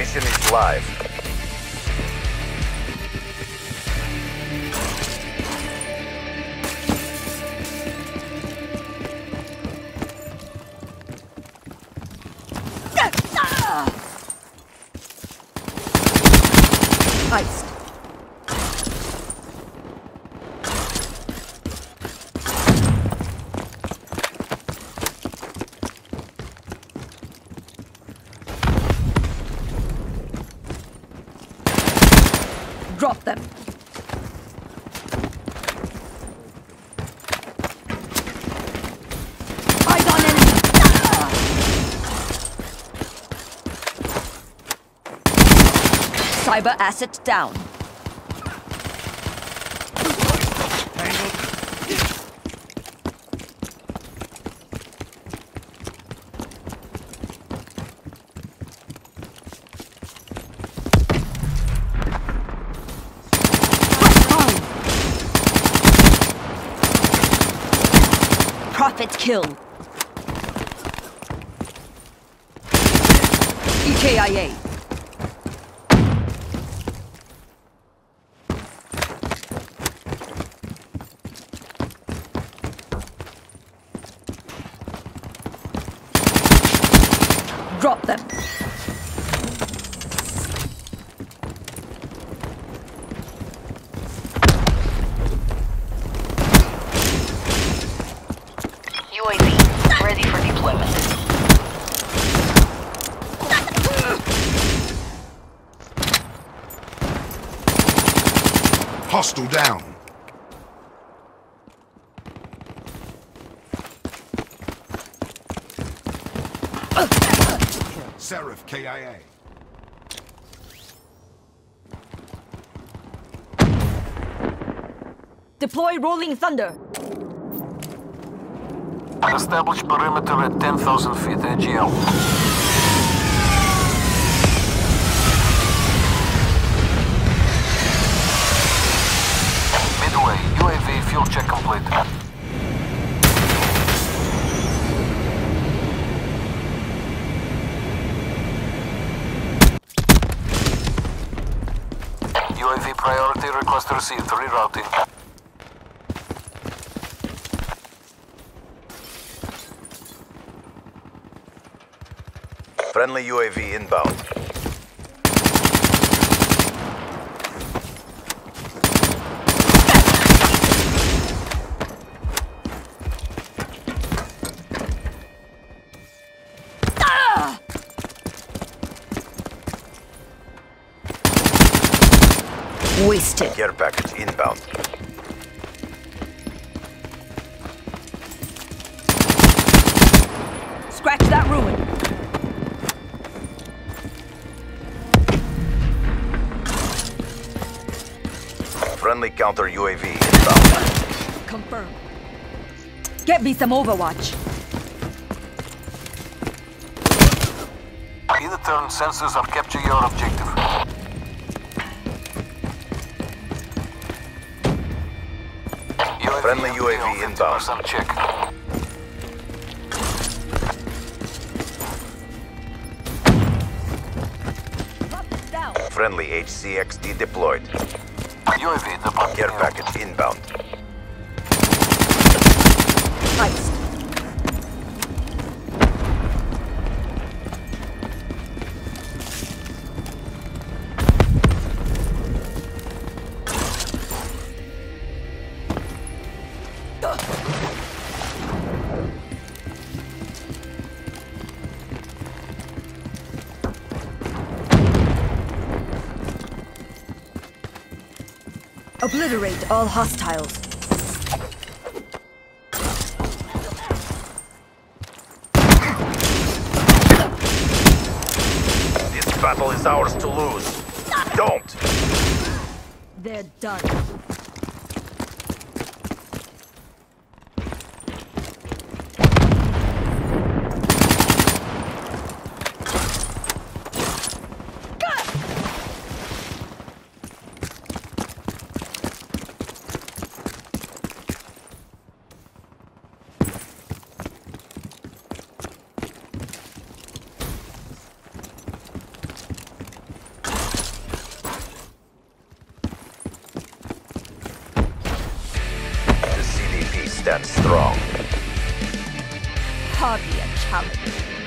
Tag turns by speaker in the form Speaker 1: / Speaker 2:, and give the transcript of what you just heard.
Speaker 1: Mission is live. Ah!
Speaker 2: Heist. Drop them. Cyber asset down. Prophet kill. EKIA. Drop them.
Speaker 3: Hostile down. Seraph KIA.
Speaker 2: Deploy Rolling Thunder.
Speaker 4: Establish perimeter at 10,000 feet, AGL. UAV priority request received, rerouting.
Speaker 1: Friendly UAV inbound.
Speaker 2: Wasted.
Speaker 1: Care package inbound.
Speaker 2: Scratch that ruin.
Speaker 1: Friendly counter UAV inbound.
Speaker 2: Confirm. Get me some Overwatch.
Speaker 4: In the turn, sensors are capture your objective.
Speaker 1: Friendly UAV inbound.
Speaker 4: 50% check.
Speaker 1: Friendly HCXD deployed.
Speaker 4: UAV deployed.
Speaker 1: Care package inbound.
Speaker 2: Obliterate all hostiles.
Speaker 1: This battle is ours to lose. Don't!
Speaker 2: They're done.
Speaker 1: Stand strong.
Speaker 2: Hardly a challenge.